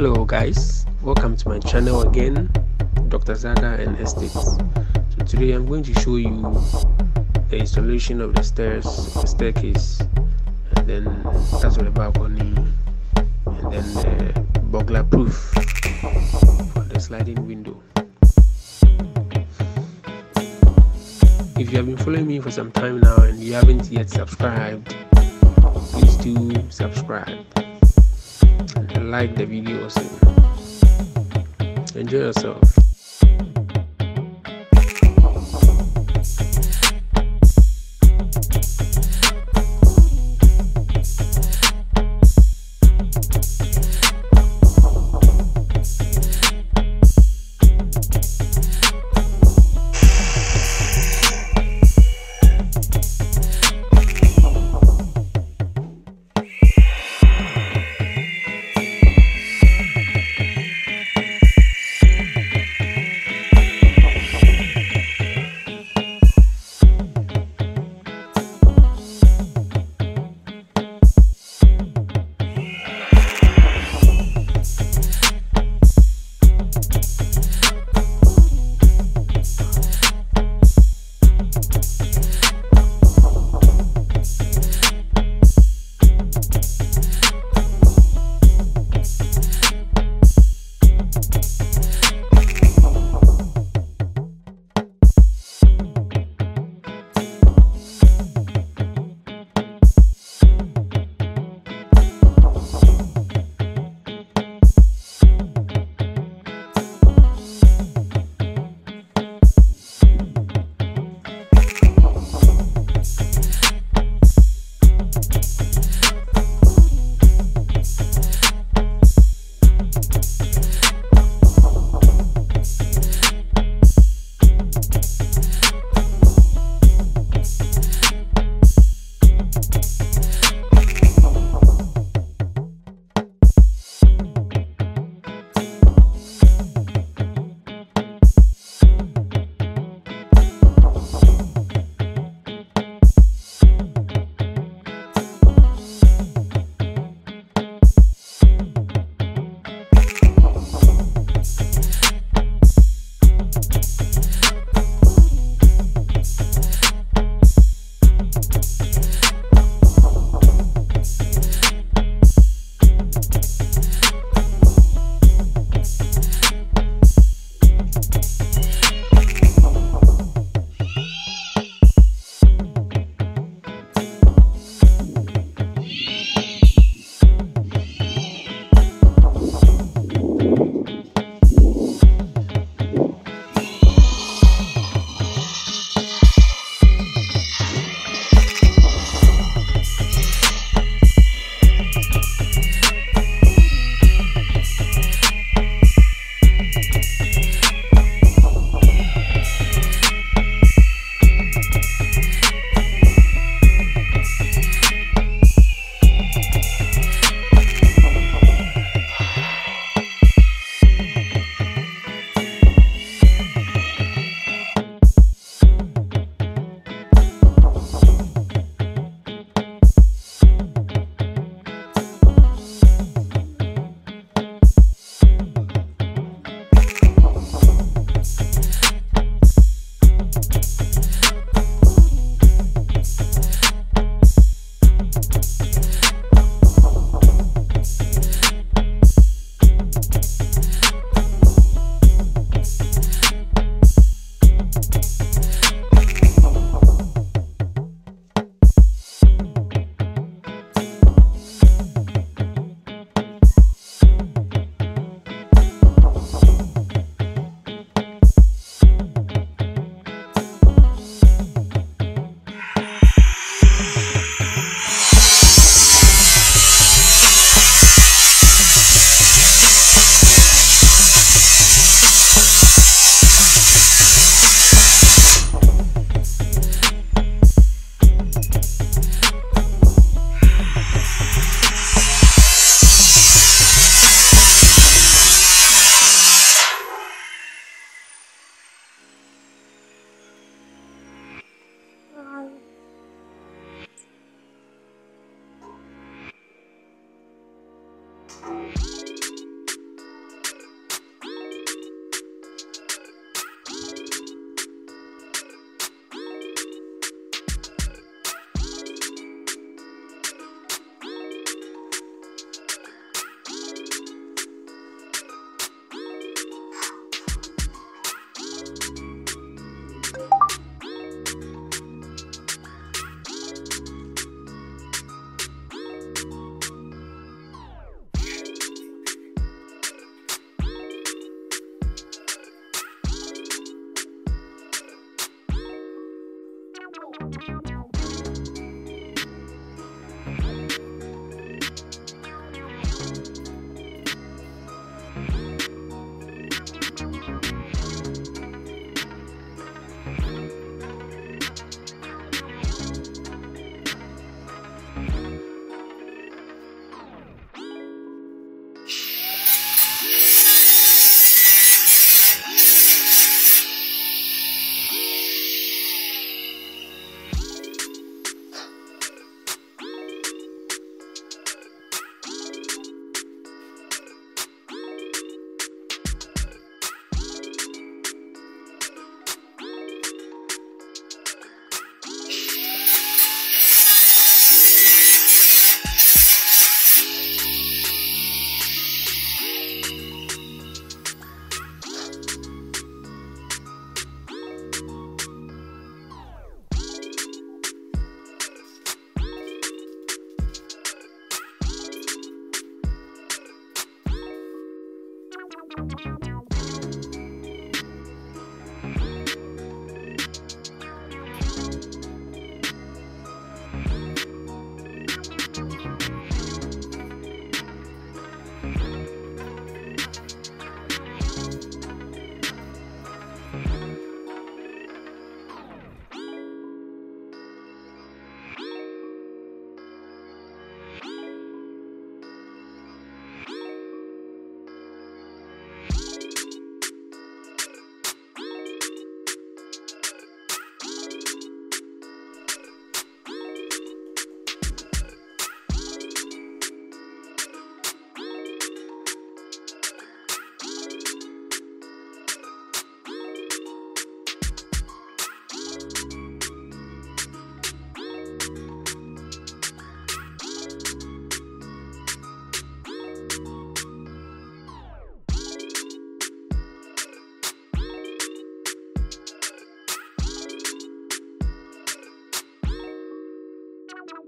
hello guys. Welcome to my channel again dr zagga and estates. So today i'm going to show you the installation of the stairs the staircase and then that's for the balcony and then the burglar proof for the sliding window. If you have been following me for some time now and you haven't yet subscribed please do subscribe like the video also enjoy yourself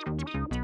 means